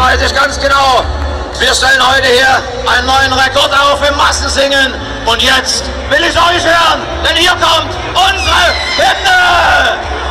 weiß ich ganz genau. Wir stellen heute hier einen neuen Rekord auf im Massensingen. Und jetzt will ich euch hören, denn hier kommt unsere Hymne!